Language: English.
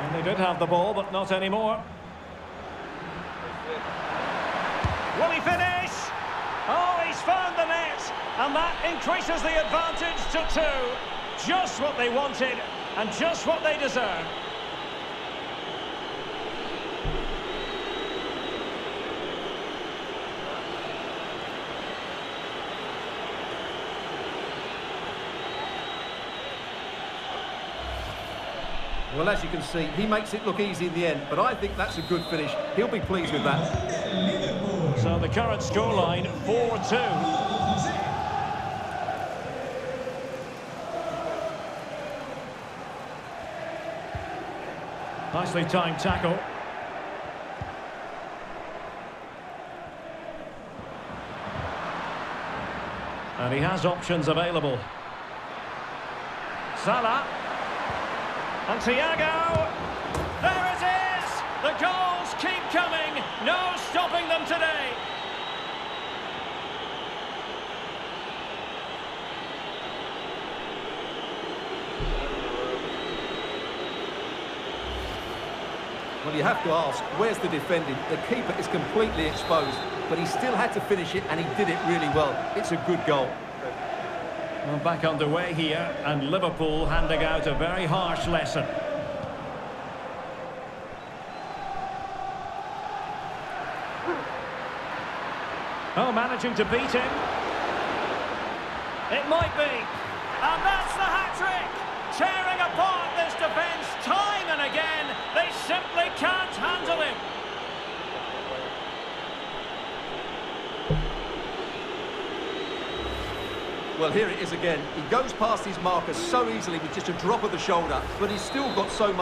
And they did have the ball, but not anymore. Will he finish? Oh, he's found the net. And that increases the advantage to two. Just what they wanted and just what they deserve. Well, as you can see, he makes it look easy in the end, but I think that's a good finish. He'll be pleased with that. So the current scoreline, 4-2. Nicely timed tackle. And he has options available. Salah. And Thiago. There it is! The goals keep coming. No stopping them today. Well, you have to ask, where's the defending? The keeper is completely exposed, but he still had to finish it, and he did it really well. It's a good goal. Well, back underway here, and Liverpool handing out a very harsh lesson. Oh, managing to beat him. It might be. And that's the hat-trick! Tearing apart this defence time and again. They simply can't handle him. Well, here it is again. He goes past his marker so easily with just a drop of the shoulder, but he's still got so much...